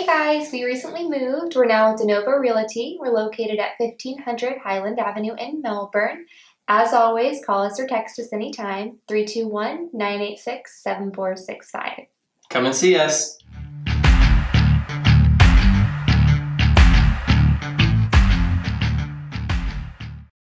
Hey guys, we recently moved. We're now with DeNovo Realty. We're located at 1500 Highland Avenue in Melbourne. As always, call us or text us anytime 321 986 7465. Come and see us.